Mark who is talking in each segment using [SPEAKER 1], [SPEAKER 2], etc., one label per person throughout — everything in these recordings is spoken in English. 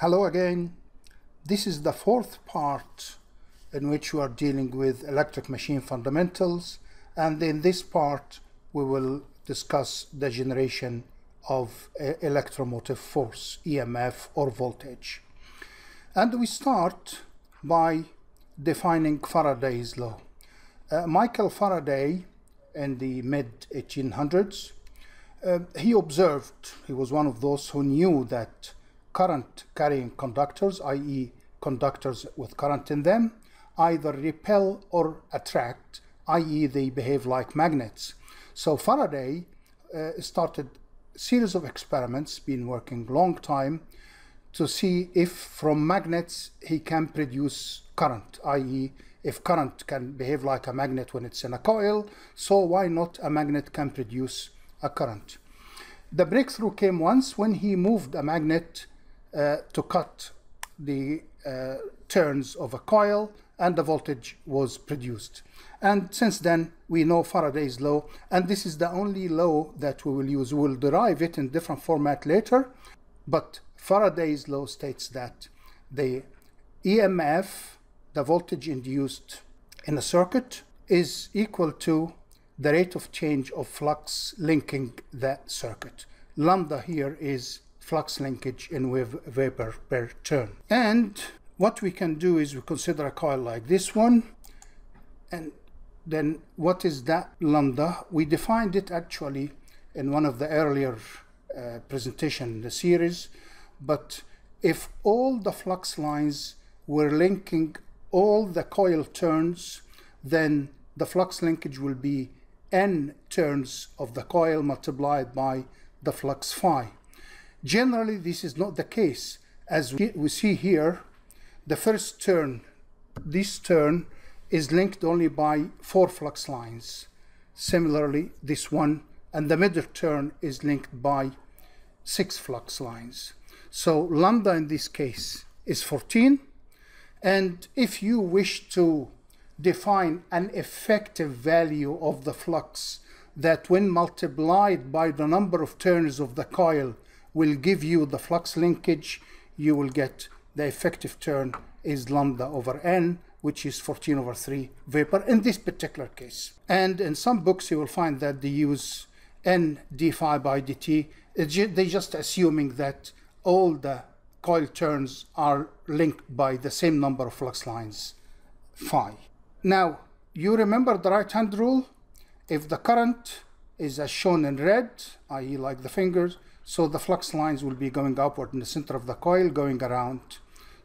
[SPEAKER 1] Hello again. This is the fourth part in which we are dealing with electric machine fundamentals and in this part we will discuss the generation of electromotive force, EMF or voltage. And we start by defining Faraday's law. Uh, Michael Faraday in the mid 1800s, uh, he observed, he was one of those who knew that current carrying conductors, i.e., conductors with current in them, either repel or attract, i.e., they behave like magnets. So Faraday uh, started a series of experiments, been working long time, to see if from magnets he can produce current, i.e., if current can behave like a magnet when it's in a coil, so why not a magnet can produce a current? The breakthrough came once when he moved a magnet uh, to cut the uh, turns of a coil and the voltage was produced. And since then, we know Faraday's law, and this is the only law that we will use. We will derive it in different format later, but Faraday's law states that the EMF, the voltage induced in a circuit, is equal to the rate of change of flux linking that circuit. Lambda here is flux linkage in wave vapor per turn. And what we can do is we consider a coil like this one and then what is that lambda we defined it actually in one of the earlier uh, presentation in the series but if all the flux lines were linking all the coil turns then the flux linkage will be n turns of the coil multiplied by the flux phi generally this is not the case as we see here the first turn, this turn is linked only by four flux lines. Similarly, this one and the middle turn is linked by six flux lines. So lambda in this case is 14. And if you wish to define an effective value of the flux that when multiplied by the number of turns of the coil will give you the flux linkage, you will get the effective turn is lambda over n, which is 14 over 3 weber in this particular case. And in some books, you will find that they use n d phi by dt. They're just assuming that all the coil turns are linked by the same number of flux lines, phi. Now, you remember the right-hand rule? If the current is as shown in red, i.e. like the fingers, so the flux lines will be going upward in the center of the coil, going around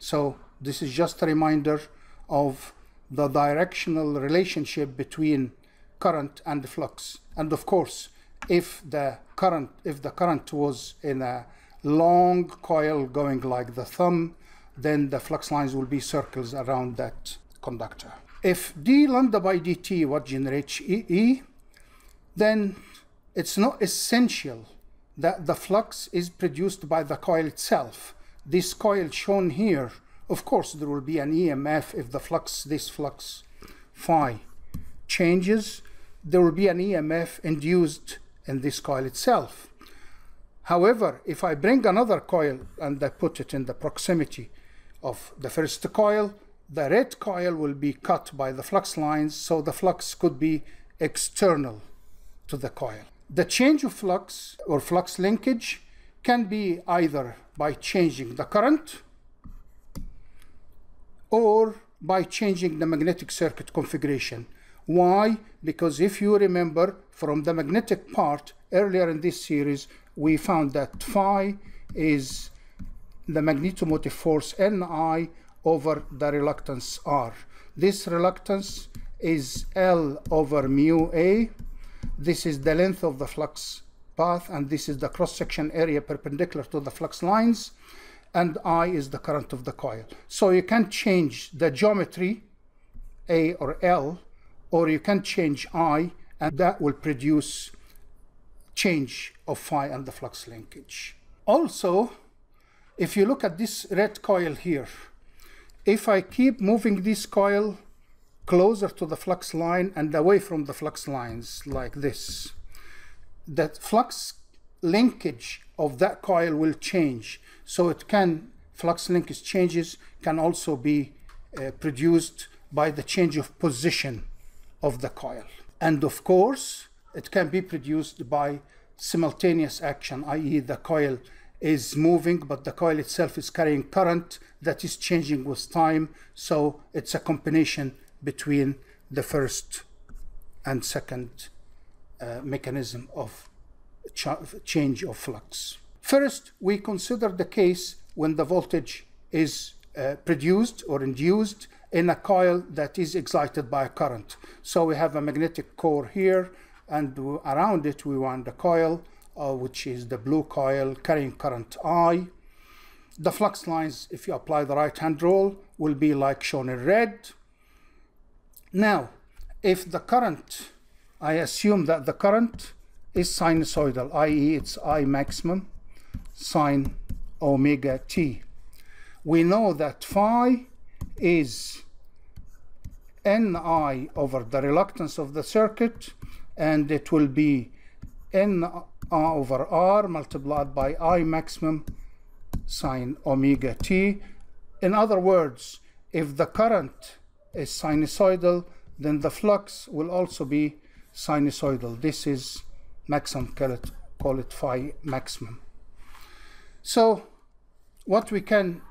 [SPEAKER 1] so this is just a reminder of the directional relationship between current and flux. And of course, if the current if the current was in a long coil going like the thumb, then the flux lines will be circles around that conductor. If d lambda by dt what generates E, then it's not essential that the flux is produced by the coil itself this coil shown here, of course there will be an EMF if the flux, this flux phi changes, there will be an EMF induced in this coil itself. However, if I bring another coil and I put it in the proximity of the first coil, the red coil will be cut by the flux lines, so the flux could be external to the coil. The change of flux or flux linkage can be either by changing the current or by changing the magnetic circuit configuration. Why? Because if you remember from the magnetic part earlier in this series, we found that phi is the magnetomotive force Ni over the reluctance R. This reluctance is L over mu A. This is the length of the flux path and this is the cross-section area perpendicular to the flux lines and I is the current of the coil. So you can change the geometry A or L or you can change I and that will produce change of phi and the flux linkage. Also, if you look at this red coil here, if I keep moving this coil closer to the flux line and away from the flux lines like this, the flux linkage of that coil will change. So it can flux linkage changes can also be uh, produced by the change of position of the coil. And of course, it can be produced by simultaneous action, i.e. the coil is moving, but the coil itself is carrying current that is changing with time. So it's a combination between the first and second uh, mechanism of ch change of flux. First, we consider the case when the voltage is uh, produced or induced in a coil that is excited by a current. So we have a magnetic core here and around it we want the coil uh, which is the blue coil carrying current I. The flux lines, if you apply the right hand rule, will be like shown in red. Now, if the current, I assume that the current is sinusoidal, i.e. it's I maximum sine omega t. We know that phi is Ni over the reluctance of the circuit and it will be N over R multiplied by I maximum sine omega t. In other words, if the current is sinusoidal, then the flux will also be sinusoidal. This is maximum, call it, call it phi maximum. So what we can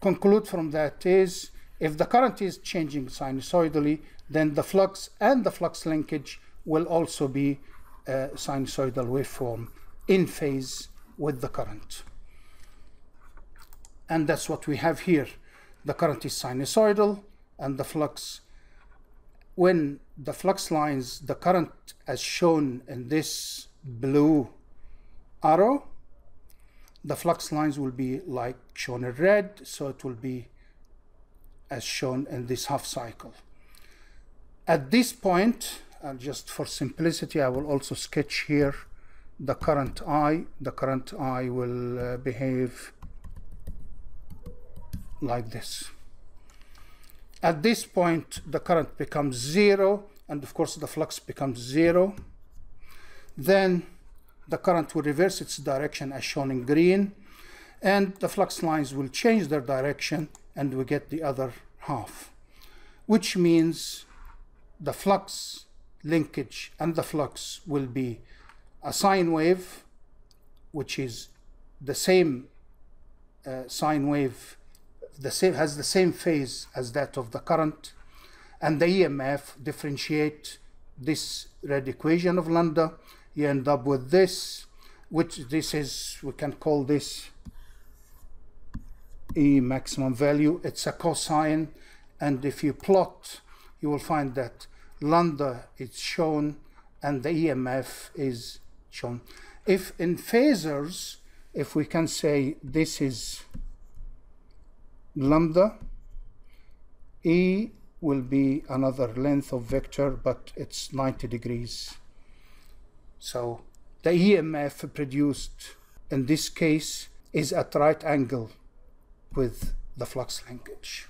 [SPEAKER 1] conclude from that is if the current is changing sinusoidally, then the flux and the flux linkage will also be a sinusoidal waveform in phase with the current. And that's what we have here. The current is sinusoidal and the flux, when the flux lines, the current as shown in this blue arrow, the flux lines will be like shown in red, so it will be as shown in this half cycle. At this point, and just for simplicity, I will also sketch here the current I. The current I will uh, behave like this. At this point, the current becomes zero, and of course the flux becomes zero. Then the current will reverse its direction as shown in green, and the flux lines will change their direction, and we get the other half, which means the flux linkage and the flux will be a sine wave, which is the same uh, sine wave, the same has the same phase as that of the current, and the EMF differentiate this red equation of lambda. You end up with this, which this is we can call this E maximum value. It's a cosine, and if you plot, you will find that lambda is shown and the EMF is shown. If in phasors, if we can say this is lambda, E will be another length of vector, but it's 90 degrees. So the EMF produced in this case is at right angle with the flux linkage.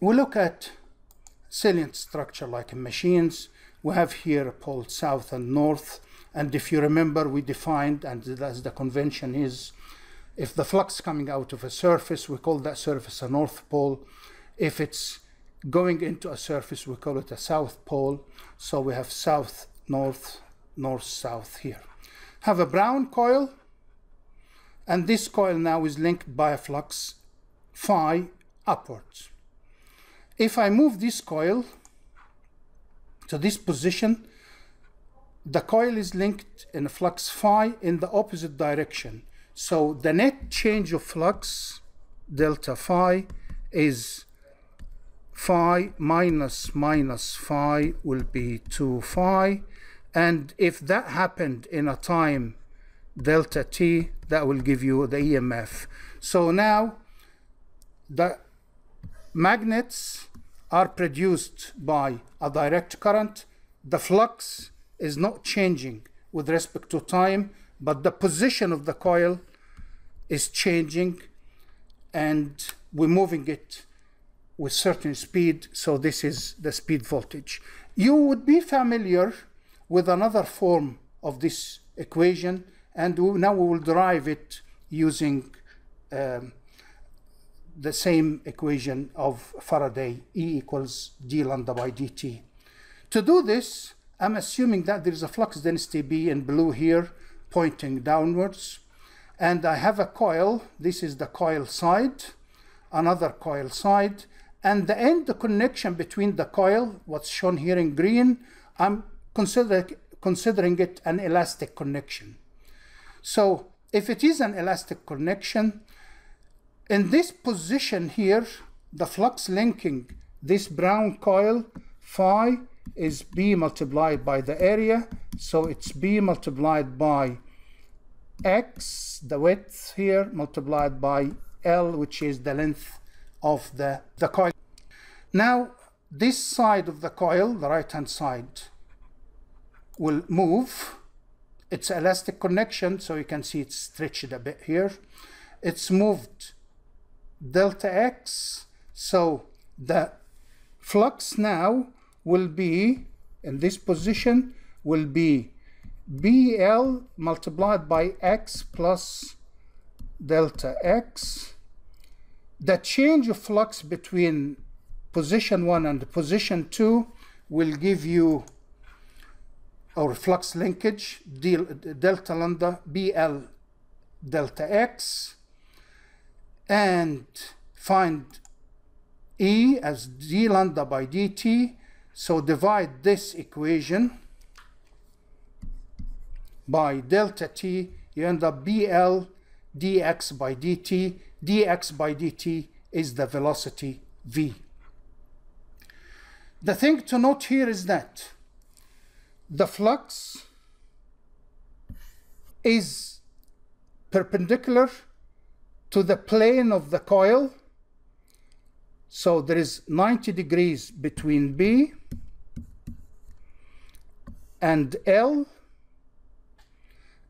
[SPEAKER 1] We look at salient structure like in machines. We have here pole south and north. And if you remember, we defined, and as the convention is, if the flux coming out of a surface, we call that surface a north pole. If it's going into a surface, we call it a south pole. So we have south, north, north, south here. Have a brown coil, and this coil now is linked by a flux phi upwards. If I move this coil to this position, the coil is linked in a flux phi in the opposite direction. So the net change of flux, delta phi, is phi minus minus phi will be 2 phi. And if that happened in a time delta t, that will give you the EMF. So now the magnets are produced by a direct current. The flux is not changing with respect to time, but the position of the coil is changing and we're moving it with certain speed. So this is the speed voltage. You would be familiar with another form of this equation and now we will derive it using um, the same equation of Faraday, E equals d lambda by dt. To do this, I'm assuming that there is a flux density B in blue here pointing downwards. And I have a coil. This is the coil side, another coil side. And the end connection between the coil, what's shown here in green, I'm consider, considering it an elastic connection. So if it is an elastic connection, in this position here, the flux linking this brown coil, phi, is B multiplied by the area. So it's B multiplied by X, the width here, multiplied by L, which is the length of the, the coil. Now, this side of the coil, the right-hand side, will move. It's elastic connection, so you can see it's stretched a bit here. It's moved delta X, so the flux now will be, in this position, will be BL multiplied by X plus delta X. The change of flux between position 1 and position 2 will give you our flux linkage delta lambda BL delta X and find E as d lambda by dt so divide this equation by delta t, you end up BL dx by dt. dx by dt is the velocity v. The thing to note here is that the flux is perpendicular to the plane of the coil so there is 90 degrees between B and L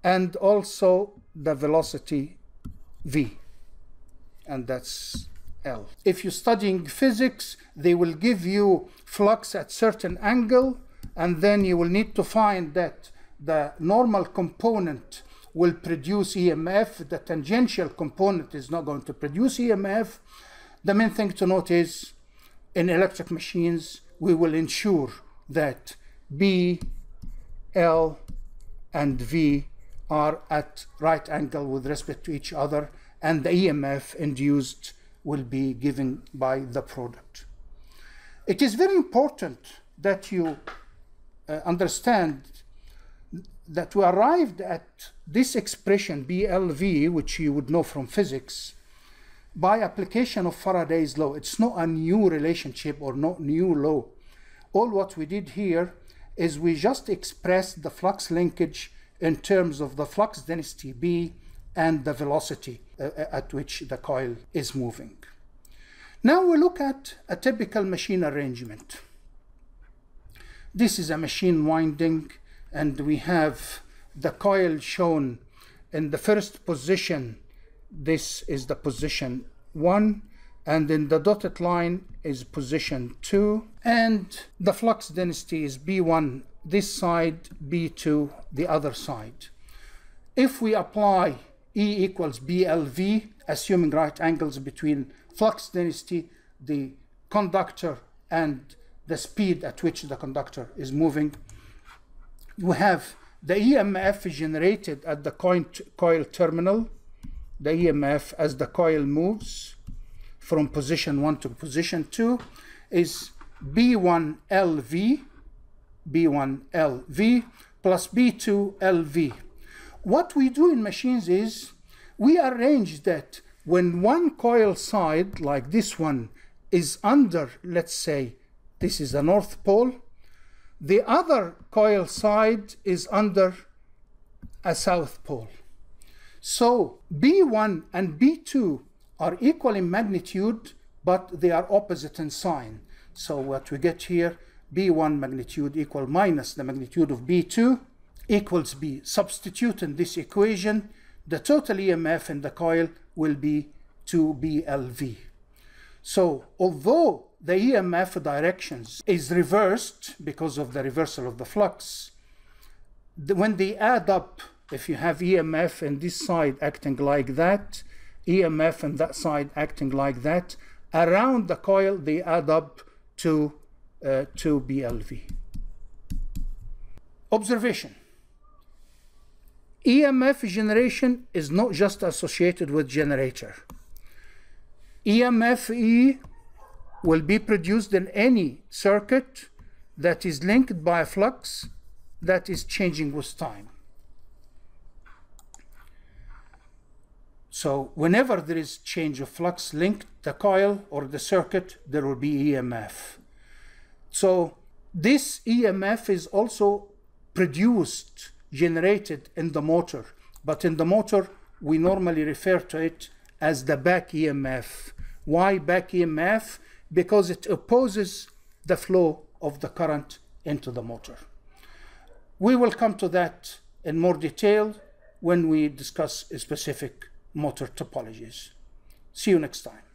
[SPEAKER 1] and also the velocity V and that's L. If you're studying physics, they will give you flux at certain angle and then you will need to find that the normal component will produce EMF, the tangential component is not going to produce EMF, the main thing to note is in electric machines, we will ensure that B, L, and V are at right angle with respect to each other, and the EMF induced will be given by the product. It is very important that you uh, understand that we arrived at this expression BLV, which you would know from physics, by application of Faraday's law. It's not a new relationship or not new law. All what we did here is we just expressed the flux linkage in terms of the flux density B and the velocity uh, uh, at which the coil is moving. Now we look at a typical machine arrangement. This is a machine winding and we have the coil shown in the first position this is the position 1 and in the dotted line is position 2 and the flux density is B1 this side B2 the other side. If we apply E equals BLV assuming right angles between flux density the conductor and the speed at which the conductor is moving we have the EMF generated at the coil terminal the EMF as the coil moves from position 1 to position 2 is B1LV, B1LV plus B2LV. What we do in machines is we arrange that when one coil side, like this one, is under, let's say, this is the North Pole, the other coil side is under a South Pole. So B1 and B2 are equal in magnitude, but they are opposite in sign. So what we get here, B1 magnitude equal minus the magnitude of B2 equals B. Substitute in this equation, the total EMF in the coil will be 2BLV. So although the EMF directions is reversed because of the reversal of the flux, when they add up if you have EMF and this side acting like that, EMF on that side acting like that. Around the coil, they add up to uh, 2 BLV. Observation. EMF generation is not just associated with generator. EMFE will be produced in any circuit that is linked by a flux that is changing with time. So whenever there is change of flux linked the coil or the circuit, there will be EMF. So this EMF is also produced, generated in the motor. But in the motor, we normally refer to it as the back EMF. Why back EMF? Because it opposes the flow of the current into the motor. We will come to that in more detail when we discuss a specific motor topologies. See you next time.